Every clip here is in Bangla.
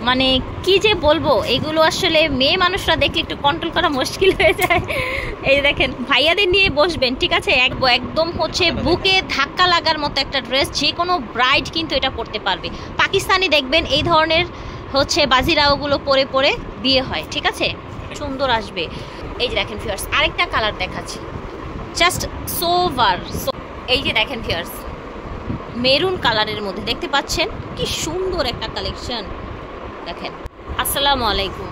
মানে কি যে বলব, এগুলো আসলে মেয়ে মানুষরা দেখলে একটু কন্ট্রোল করা মুশকিল হয়ে যায়। এই দেখেন, ভাইয়াদের নিয়ে বসবেন, ঠিক আছে? এক- একদম হচ্ছে বুকে ধাক্কা লাগার মতো একটা ড্রেস যে কোনো ব্রাইড কিন্তু এটা পরতে পারবে। পাকিস্তানি দেখবেন, এই ধরনের হচ্ছে বাজিরাওগুলো পরে পরে বিয়ে হয়, ঠিক আছে? সুন্দর আসবে। এই যে দেখেন ফিয়ার্স আরেকটা কালার দেখাচ্ছি। জাস্ট সোভার সো এই যে দেখেন ফিয়ার্স মেরুন কালারের মধ্যে, দেখতে পাচ্ছেন? কি সুন্দর একটা কালেকশন দেখেন। আসসালামু আলাইকুম।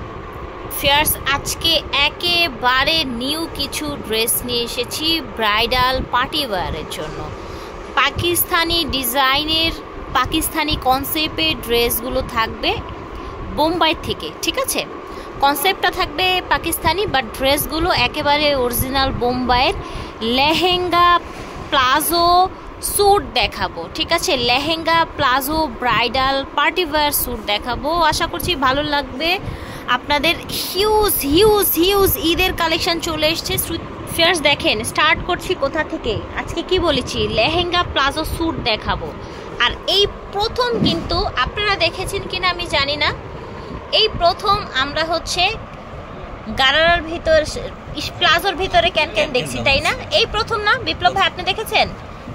ফেয়ার্স, আজকে একেবারে নিউ কিছু ড্রেস নিয়ে এসেছি ব্রাইডাল পার্টি ওয়্যারের জন্য। পাকিস্তানি ডিজাইনের, পাকিস্তানি কনসেপ্টের ড্রেসগুলো থাকবে বোম্বাই থেকে, ঠিক আছে? কনসেপ্টটা থাকবে পাকিস্তানি বাট ড্রেসগুলো একেবারে অরিজিনাল বোম্বাইয়ের। লেহেঙ্গা, প্লাজো স্যুট দেখাবো ঠিক আছে? Lehenga palazzo bridal party wear suit দেখাবো। আশা করছি ভালো লাগবে। আপনাদের হিউজ হিউজ হিউজ ঈদের কালেকশন চলে এসছে। ফেয়ার্স দেখেন স্টার্ট করছি কোথা থেকে? আজকে কি বলেছি? লেহেঙ্গা প্লাজো স্যুট দেখাবো। আর এই প্রথম কিন্তু আপনারা দেখেছেন কিনা আমি জানি না। এই প্রথম আমরা হচ্ছে গারার ভিতর প্লাজোর ভিতরে ক্যান ক্যান দেখছি তাই না? এই প্রথম না? বিপ্লব ভাই আপনি দেখেছেন?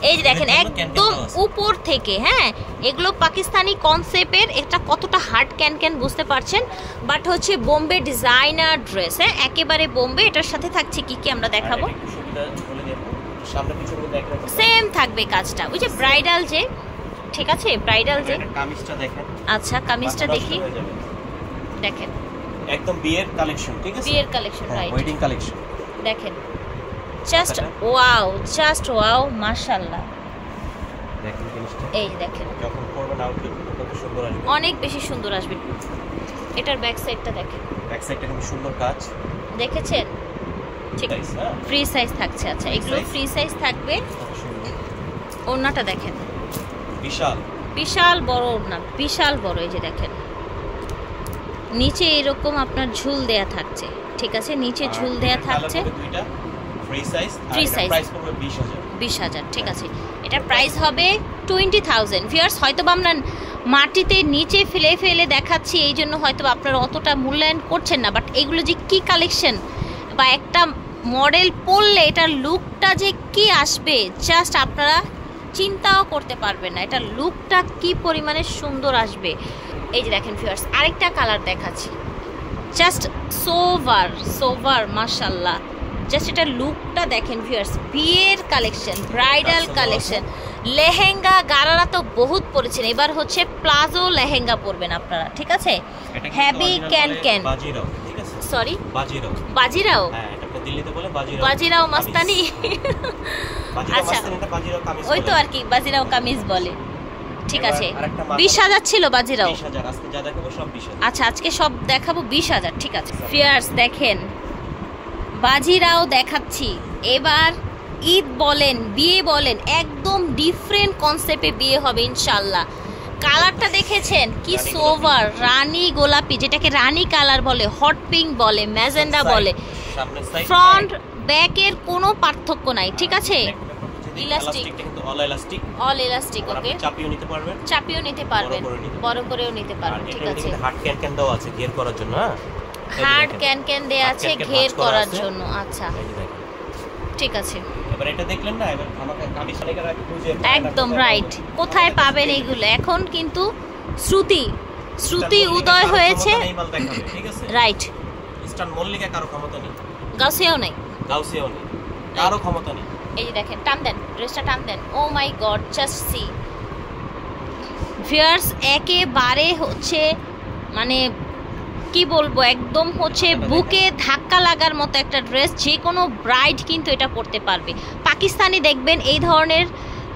এই যে দেখেন একদম উপর থেকে হ্যাঁ এগুলো পাকিস্তানি কনসেপ্টের এটা কতটা হার্ড ক্যান ক্যান বুঝতে পারছেন। বাট হচ্ছে বোম্বে ডিজাইনার ড্রেস হ্যাঁ একেবারে বোম্বে এটার সাথে থাকছে কি কি আমরা দেখাবো। সেম থাকবে কাজটা। ওই যে ব্রাইডাল যে ঠিক আছে ব্রাইডাল যে। কামিজটা দেখেন। আচ্ছা কামিজটা দেখি। দেখেন। একদম বিয়ের কালেকশন ঠিক আছে? বিয়ের কালেকশন রাইট ওয়েডিং কালেকশন দেখেন। জাস্ট। ওয়াও জাস্ট ওয়াও মাশাল্লাহ এই দেখেন। অনেক বেশি সুন্দর আসবে। এটার ব্যাক সাইডটা দেখেন। ব্যাক সাইডটা খুব সুন্দর কাজ। দেখেছেন? ঠিক। হ্যাঁ? ফ্রি সাইজ থাকছে আচ্ছা এগুলো ফ্রি সাইজ থাকবে। ওড়নাটা দেখেন। বিশাল। বিশাল বড় ওড়না বিশাল বড় এই যে দেখেন। নিচে এরকম আপনার ঝুল দেয়া থাকছে ঠিক আছে? নিচে ঝুল দেয়া থাকছে। দুইটা সাইজ প্রাইস পড়বে 20000 বিশ হাজার। ঠিক আছে। এটা প্রাইস হবে টোয়েন্টি থাউজেন্ড ভিয়ার্স হয়তো আমরা মাটিতে নিচে ফেলে ফেলে দেখাচ্ছি এই জন্য হয়তো আপনারা অতটা মূল্যায়ন করছেন না। বাট এগুলো যে কি কালেকশন বা একটা মডেল পরলে এটার লুকটা যে কি আসবে জাস্ট আপনারা চিন্তাও করতে পারবেন না। এটা লুকটা কি পরিমাণে সুন্দর আসবে। এই যে দেখেন ভিউয়ার্স আরেকটা কালার দেখাচ্ছি। জাস্ট সোভার সোভার মাশাল্লাহ জাস্ট এটা লুকটা দেখেন ভিউয়ার্স বিয়ের collection bridal collection lehenga gharara তো বহুত পরেছেন। এবার হচ্ছে প্লাজো লেহেঙ্গা পরবেন আপনারা ঠিক আছে? original can can sorry Bajirao Bajirao. হ্যাঁ। মাস্তানি। আচ্ছা। ওই তো আর কি বাজিরাও কামিজ বলে। ঠিক আছে। বিশ হাজার ছিল বাজিরাও। 20000 আজকে যা দেখাবো সব 20000 আচ্ছা আজকে সব দেখাবো বিশ হাজার ঠিক আছে। ফিয়ার্স দেখেন। বাজিরাও দেখাচ্ছি। এবার ঈদ বলেন বিয়ে বলেন একদম ডিফারেন্ট কনসেপ্টে বিয়ে হবে ইনশাল্লাহ কালারটা দেখেছেন? কি সোভার রানী গোলাপি যেটাকে রানী কালার বলে হট পিঙ্ক বলে ম্যাজেন্ডা বলে। ফ্রন্ট ব্যাকের কোনো পার্থক্য নাই ঠিক আছে? Elastic। Elastic all elastic all elastic okay চাপিয়ে নিতে পারবেন। চাপিয়েও নিতে পারবেন। বড় করেও নিতে পারবেন। ঠিক আছে। কিন্তু হার্ড ক্যান ক্যান দেওয়া আছে গিয়ার করার জন্য হ্যাঁ? হার্ড ক্যান ক্যান দেয়া আছে ঘের করার জন্য আচ্ছা। ঠিক আছে। এবার এটা দেখলেন না? এবার আমাকে লেগে খুঁজে একদম রাইট কোথায় পাবেন এইগুলো এখন কিন্তু শ্রুতি শ্রুতি উদয় হয়েছে। রাইট ইস্টার্ন মল্লিকা কারও ক্ষমতা নেই। গাছেও নাই। গাউসিয়াও নেই। কারও ক্ষমতা নেই। এই যে দেখেন টান দেন ড্রেসটা টান দেন। ও my god just see viewers একেবারে হচ্ছে মানে কি বলব একদম হচ্ছে বুকে ধাক্কা লাগার মতো একটা ড্রেস যে কোনো ব্রাইড কিন্তু এটা পরতে পারবে। পাকিস্তানি দেখবেন এই ধরনের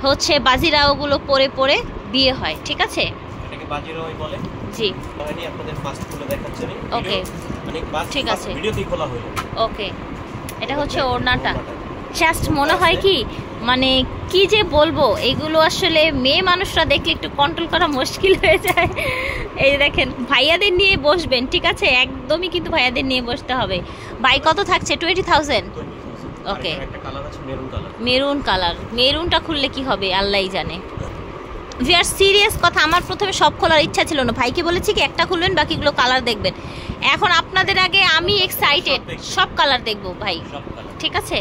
হচ্ছে বাজিরাওগুলো পরে পরে বিয়ে হয় ঠিক আছে? জি। Okay. মানে ঠিক আছে। ওকে এটা হচ্ছে ওড়নাটা। জাস্ট মনে হয় কি মানে কি যে বলব এগুলো আসলে মেয়ে মানুষরা দেখলে একটু কন্ট্রোল করা মুশকিল হয়ে যায়। এই দেখেন ভাইয়াদের নিয়ে বসবেন ঠিক আছে? একদমই কিন্তু ভাইয়াদের নিয়ে বসতে হবে। ভাই কত থাকছে? টোয়েন্টি থাউজেন্ড আছে মেরুন কালার মেরুনটা খুললে কি হবে? আল্লাহই জানে। ভিয়ার সিরিয়াস কথা আমার প্রথমে সব খোলার ইচ্ছা ছিল না। ভাইকে বলেছি কি একটা খুলবেন বাকিগুলো কালার দেখবেন। এখন আপনাদের আগে আমি এক্সাইটেড সব কালার দেখব ভাই। ঠিক আছে?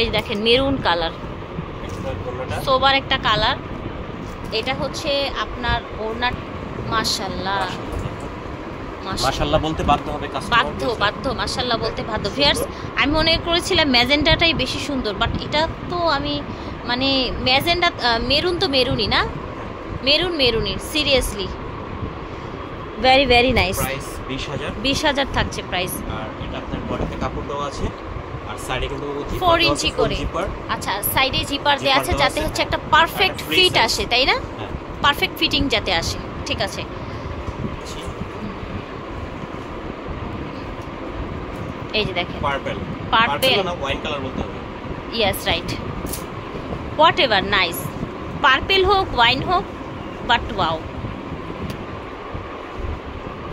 এই দেখেন মেরুন কালার সোবার একটা কালার এটা হচ্ছে আপনার ওড়না মাশাআল্লাহ বলতে বাধ্য হবে বাধ্য বলতে বাধ্য। ভিয়ার্স আমি মনে করেছিলাম ম্যাজেন্ডাটাই বেশি সুন্দর বাট এটা তো আমি মানে ম্যাজেন্ডা মেরুন তো মেরুনই না? Maroon মেরুনই seriously very very nice price 20000 বিশ হাজার থাকছে প্রাইস আর এটা আপনার বডিতে কাপড় দেওয়া আছে আর সাইডে কিন্তু জিপার ফোর ইঞ্চি করে আচ্ছা সাইডে জিপার দেওয়া আছে যাতে হচ্ছে একটা পারফেক্ট ফিট আসে তাই না? হ্যাঁ। পারফেক্ট ফিটিং যাতে আসে। ঠিক আছে। এই যে দেখেন। Purple Purple। না ওয়াইন কালার বলতে হবে। Yes right whatever nice purple হোক ওয়াইন হোক বাট ওয়াও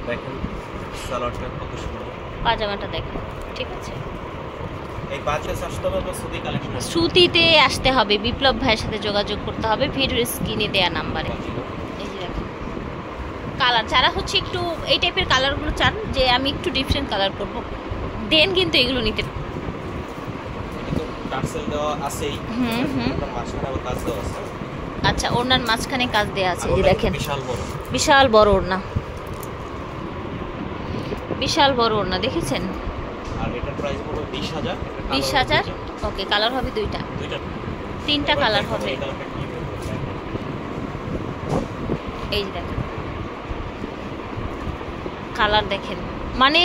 দেখেন সালোয়ারটা কত সুন্দর। পাজামাটা দেখেন ঠিক আছে? এই আসতে হবে সুদি কালেকশন শ্রুতিতে আসতে হবে। বিপ্লব ভাইয়ের সাথে যোগাযোগ করতে হবে। ভিডিওর স্ক্রিনে দেয়া নাম্বারে বাজিরও। এই যে দেখেন কালার যারা হচ্ছে একটু এই টাইপের কালারগুলো চান যে আমি একটু ডিফারেন্ট কালার করব দেন কিন্তু এগুলো নিতে আচ্ছা ওনার মাঝখানে কাজ দেওয়া আছে যে দেখেন। বিশাল বড়। ওড়না। বিশাল বড় ওড়না দেখেছেন? আর এটার প্রাইস হলো 20000 বিশ হাজার? ওকে কালার হবে দুইটা। তিনটা কালার হবে। এই দেখেন। কালার দেখেন। মানে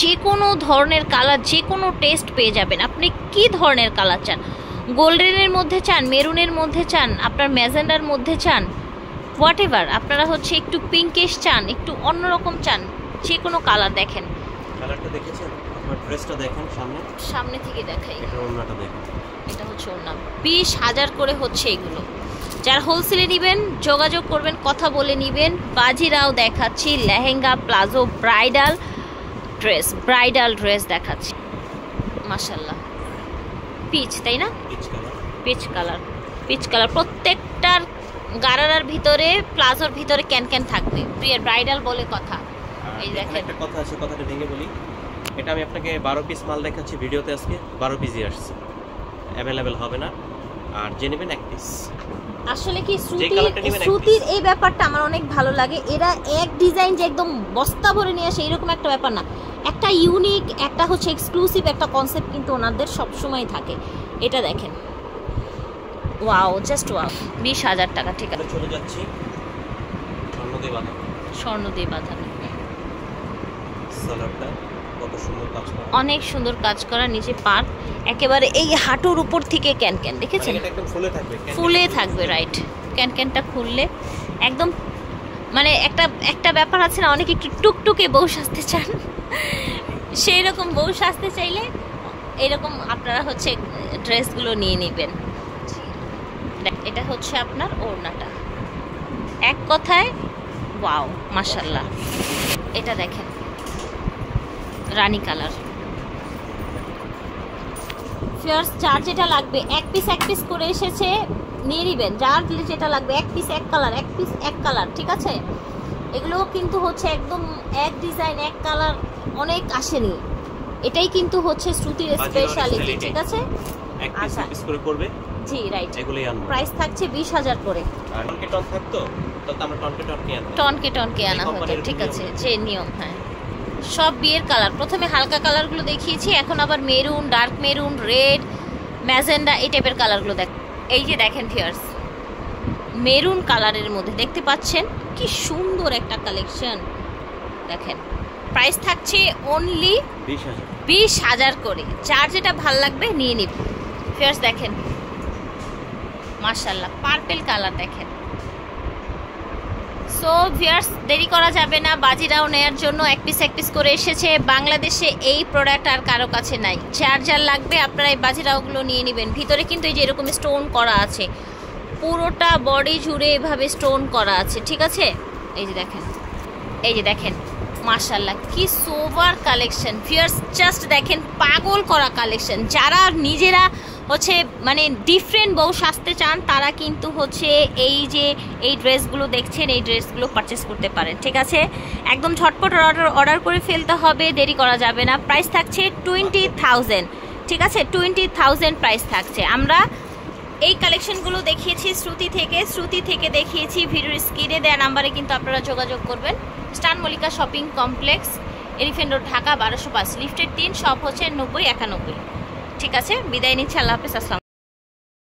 যে কোনো ধরনের কালার যে কোনো টেস্ট পেয়ে যাবেন। আপনি কি ধরনের কালার চান? গোল্ডেনের মধ্যে চান? মেরুনের মধ্যে চান? আপনার ম্যাজেন্ডার মধ্যে চান? হোয়াট এভার আপনারা হচ্ছে একটু পিঙ্কিশ চান একটু অন্যরকম চান যে কোনো কালার দেখেন। কালারটা দেখেছেন? আপনার ড্রেসটা দেখেন সামনে। সামনে থেকে দেখাই। এটার ওড়নাটা দেখেন। এটা হচ্ছে ওর নাম বিশ হাজার করে হচ্ছে এগুলো। যারা হোলসেলে নেবেন যোগাযোগ করবেন কথা বলে নেবেন বাজিরাও দেখাচ্ছি lehenga palazzo bridal dress bridal dress দেখাচ্ছি। মাশাল্লাহ পিচ তাই না? Peach colour. Peach colour. প্রত্যেকটার গারারার ভিতরে প্লাজোর ভিতরে ক্যান ক্যান থাকবে। প্রিয়ার ব্রাইডাল বলে কথা। এই দেখেন। একটা কথা আছে কথাটা ভেঙে বলি। এটা আমি আপনাকে বারো পিস মাল দেখাচ্ছি ভিডিওতে আজকে। বারো পিসই আসছে। অ্যাভেলেবেল হবে না। আর যে নেবেন এক পিস আসলে কি শ্রুতির শ্রুতির এই ব্যাপারটা আমার অনেক ভালো লাগে। এরা এক ডিজাইন যে একদম বস্তা ভরে নিয়ে আসে এরকম একটা ব্যাপার না। একটা ইউনিক একটা হচ্ছে এক্সক্লুসিভ একটা কনসেপ্ট কিন্তু ওনাদের সবসময় থাকে। এটা দেখেন। ওয়াও জাস্ট ওয়াও বিশ হাজার টাকা ঠিক আছে। চলে যাচ্ছি স্বর্ণদেব বাঁধা স্বর্ণ দিয়ে বাঁধানো সালাডটা অনেক সুন্দর কাজ করা নিচে পার্ক একেবারে এই হাঁটুর উপর থেকে ক্যান ক্যান দেখেছেন? মানে ফুলে থাকবে রাইট ক্যান ক্যানটা খুললে একদম মানে একটা একটা ব্যাপার আছে না অনেকে একটু টুকটুকে বউ সাজতে চান। সেই রকম বউ সাজতে চাইলে এরকম আপনারা হচ্ছে ড্রেসগুলো নিয়ে নেবেন। এটা হচ্ছে আপনার ওড়নাটা। এক কথায় ওয়াও মাশাল্লাহ এটা দেখেন। রানী কালার। ফিয়ার্স চার যেটা লাগবে এক পিস এক পিস করে এসেছে নিয়ে নিবেন। যার যেটা লাগবে এক পিস এক কালার এক পিস এক কালার ঠিক আছে? এগুলো কিন্তু হচ্ছে একদম এক ডিজাইন এক কালার অনেক আসেনি। এটাই কিন্তু হচ্ছে শ্রুতির স্পেশালিটি ঠিক আছে? এক পিস আচ্ছা। করে করবে? জি রাইট এগুলোই আনব। প্রাইস থাকছে বিশ হাজার করে। আর টনকে টন থাকতো? তো আমরা টনকে টন নিয়ে আনতাম টনকে টনকে আনা হতো ঠিক আছে? যে নিয়ম হ্যাঁ। সব বিয়ের কালার। প্রথমে হালকা কালারগুলো দেখিয়েছি এখন আবার maroon dark maroon red magenta এই টাইপের কালারগুলো দেখ এই যে দেখেন ফিয়ার্স মেরুন কালারের মধ্যে দেখতে পাচ্ছেন কি সুন্দর একটা কালেকশন দেখেন প্রাইস থাকছে অনলি বিশ হাজার। করে। যার যেটা ভালো লাগবে নিয়ে নিব। ফিয়ার্স দেখেন মার্শাল্লাহ পার্পেল কালার দেখেন। সো ভিয়ার্স দেরি করা যাবে না। বাজিরাও নেয়ার জন্য এক পিস এক পিস করে এসেছে। বাংলাদেশে এই প্রোডাক্ট আর কারও কাছে নাই। যার লাগবে, আপনারা এই বাজিরাওগুলো নিয়ে নেবেন। ভিতরে কিন্তু এই যে এরকম স্টোন করা আছে, পুরোটা বডি জুড়ে এভাবে স্টোন করা আছে, ঠিক আছে? এই যে দেখেন, এই যে দেখেন মার্শাল্লাহ কি সোভার কালেকশন ফিয়ার্স জাস্ট দেখেন, পাগল করা কালেকশন যারা নিজেরা হচ্ছে মানে ডিফারেন্ট বউ সাজতে চান, তারা কিন্তু হচ্ছে এই যে, এই ড্রেসগুলো দেখছেন, এই ড্রেসগুলো পারচেস করতে পারেন, ঠিক আছে? একদম ঝটপট অর্ডার অর্ডার করে ফেলতে হবে, দেরি করা যাবে না। প্রাইস থাকছে টোয়েন্টি থাউজেন্ড ঠিক আছে? টোয়েন্টি থাউজেন্ড প্রাইস থাকছে। আমরা এই কালেকশনগুলো দেখিয়েছি শ্রুতি থেকে শ্রুতি থেকে দেখিয়েছি ভিডিওর স্ক্রিনে দেওয়া নাম্বারে কিন্তু আপনারা যোগাযোগ করবেন। স্টান Mallika shopping complex, Elephant Road, Dhaka, বারোশো পাঁচ লিফটের তিন, শপ হচ্ছে নব্বই, একানব্বই। ঠিক আছে বিদায় নিচ্ছি আল্লাহ হাফিজ আসসালাম